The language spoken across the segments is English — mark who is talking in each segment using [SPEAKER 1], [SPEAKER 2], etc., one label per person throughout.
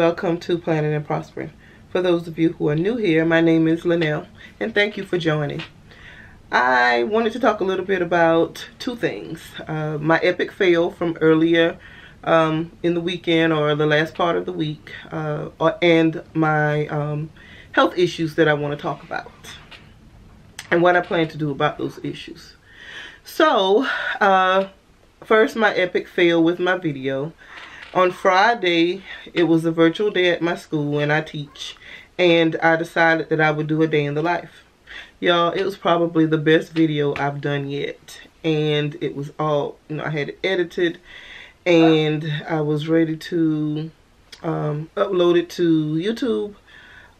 [SPEAKER 1] welcome to Planted and Prospering. For those of you who are new here, my name is Linnell and thank you for joining. I wanted to talk a little bit about two things. Uh, my epic fail from earlier um, in the weekend or the last part of the week uh, and my um, health issues that I want to talk about and what I plan to do about those issues. So, uh, first my epic fail with my video. On Friday, it was a virtual day at my school and I teach and I decided that I would do a day in the life. Y'all, it was probably the best video I've done yet. And it was all, you know, I had it edited and I was ready to um, upload it to YouTube,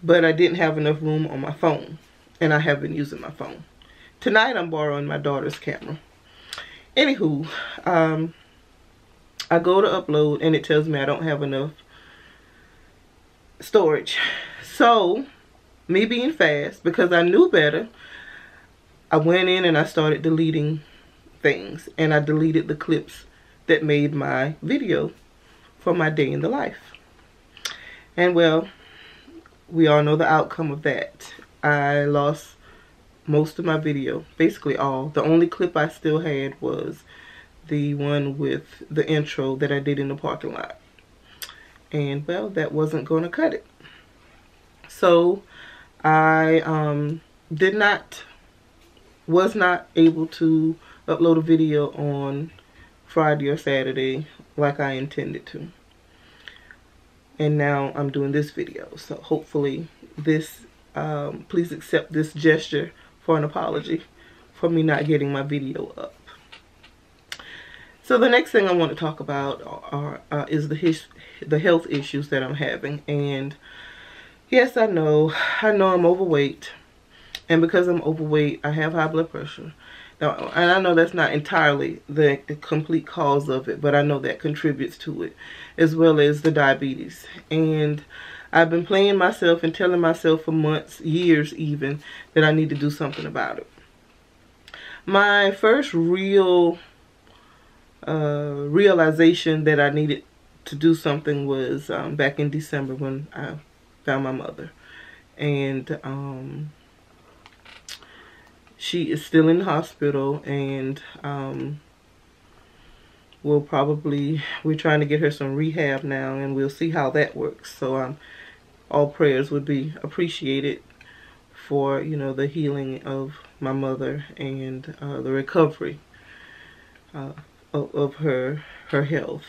[SPEAKER 1] but I didn't have enough room on my phone and I have been using my phone. Tonight I'm borrowing my daughter's camera. Anywho, um, I go to upload and it tells me I don't have enough storage. So, me being fast, because I knew better, I went in and I started deleting things. And I deleted the clips that made my video for my day in the life. And well, we all know the outcome of that. I lost most of my video, basically all. The only clip I still had was the one with the intro that I did in the parking lot. And well, that wasn't going to cut it. So I um, did not, was not able to upload a video on Friday or Saturday like I intended to. And now I'm doing this video. So hopefully this, um, please accept this gesture for an apology for me not getting my video up. So the next thing I want to talk about are, uh, is the his, the health issues that I'm having. And yes, I know, I know I'm overweight. And because I'm overweight, I have high blood pressure. Now, and I know that's not entirely the complete cause of it, but I know that contributes to it, as well as the diabetes. And I've been playing myself and telling myself for months, years even, that I need to do something about it. My first real uh, realization that I needed to do something was um, back in December when I found my mother. And um, she is still in the hospital and um, we'll probably, we're trying to get her some rehab now and we'll see how that works. So um, all prayers would be appreciated for, you know, the healing of my mother and uh, the recovery. Uh, of, her her health.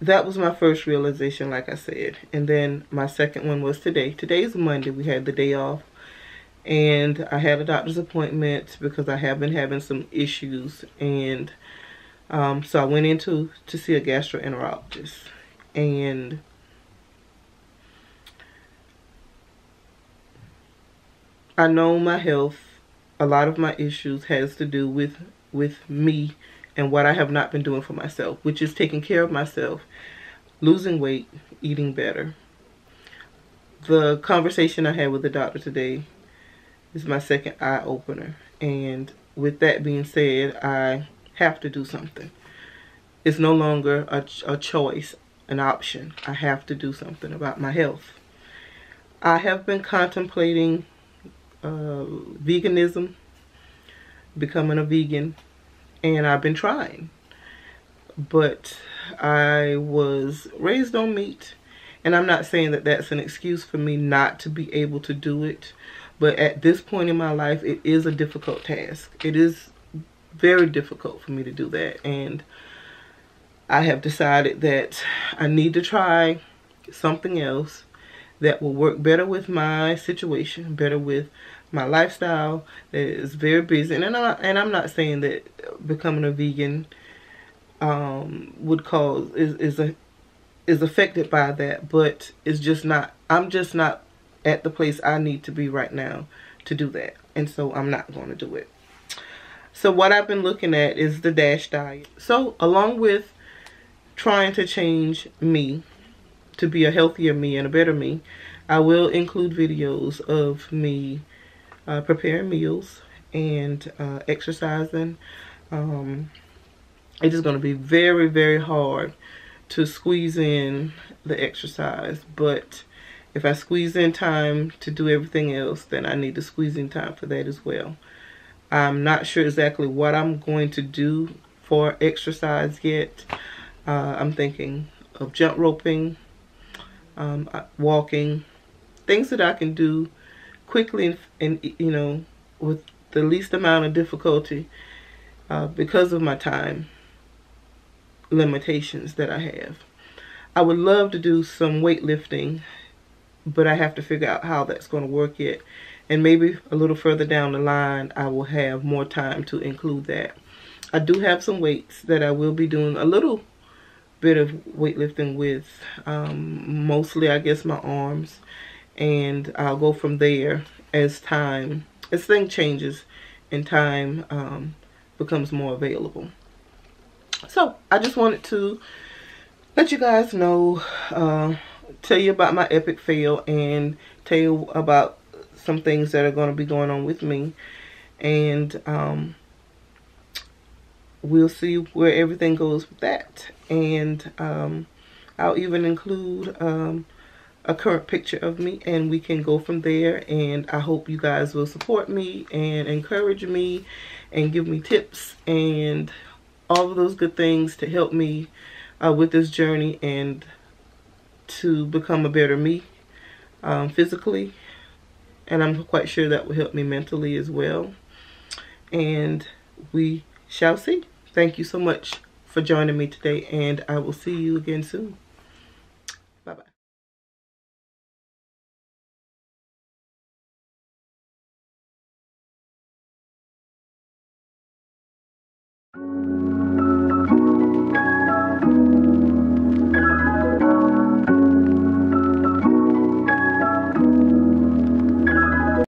[SPEAKER 1] That was my first realization, like I said. And then my second one was today. Today's Monday. We had the day off. And I had a doctor's appointment because I have been having some issues. And um, so I went into to see a gastroenterologist. And I know my health a lot of my issues has to do with with me and what I have not been doing for myself, which is taking care of myself, losing weight, eating better. The conversation I had with the doctor today is my second eye opener. And with that being said, I have to do something. It's no longer a, a choice, an option. I have to do something about my health. I have been contemplating uh, veganism, becoming a vegan, and I've been trying. But I was raised on meat, and I'm not saying that that's an excuse for me not to be able to do it. But at this point in my life, it is a difficult task. It is very difficult for me to do that. And I have decided that I need to try something else that will work better with my situation, better with my lifestyle is very busy. And I'm not, and I'm not saying that becoming a vegan um, would cause is is a is affected by that, but it's just not. I'm just not at the place I need to be right now to do that, and so I'm not going to do it. So what I've been looking at is the DASH diet. So along with trying to change me to be a healthier me and a better me, I will include videos of me uh, preparing meals and uh, exercising. Um, it is going to be very, very hard to squeeze in the exercise. But if I squeeze in time to do everything else, then I need to squeeze in time for that as well. I'm not sure exactly what I'm going to do for exercise yet. Uh, I'm thinking of jump roping, um, uh, walking, things that I can do quickly and, and, you know with the least amount of difficulty uh, because of my time limitations that I have. I would love to do some weightlifting, but I have to figure out how that's going to work yet. And maybe a little further down the line, I will have more time to include that. I do have some weights that I will be doing a little bit of weightlifting with. Um, mostly, I guess, my arms. And I'll go from there as time, as thing changes and time um, becomes more available. So, I just wanted to let you guys know, uh, tell you about my epic fail and tell you about some things that are going to be going on with me. And um, we'll see where everything goes with that. And um, I'll even include um, a current picture of me and we can go from there. And I hope you guys will support me and encourage me and give me tips and all of those good things to help me uh, with this journey and to become a better me um, physically. And I'm quite sure that will help me mentally as well. And we shall see. Thank you so much for joining me today, and I will see you again soon.